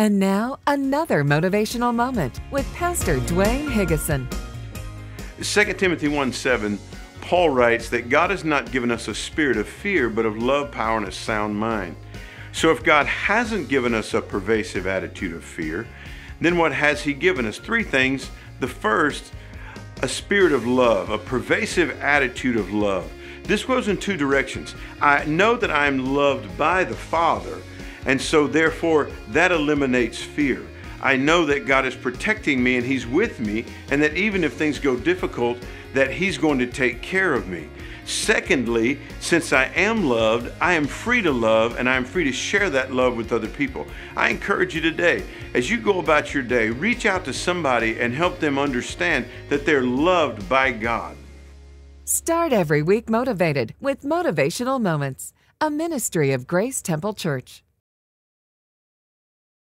And now, another motivational moment with Pastor Dwayne Higgison. 2 Timothy 1 7, Paul writes that God has not given us a spirit of fear, but of love, power, and a sound mind. So if God hasn't given us a pervasive attitude of fear, then what has He given us? Three things. The first, a spirit of love, a pervasive attitude of love. This goes in two directions. I know that I am loved by the Father, and so therefore that eliminates fear. I know that God is protecting me and He's with me, and that even if things go difficult, that He's going to take care of me. Secondly, since I am loved, I am free to love and I am free to share that love with other people. I encourage you today, as you go about your day, reach out to somebody and help them understand that they're loved by God. Start every week motivated with Motivational Moments, a ministry of Grace Temple Church.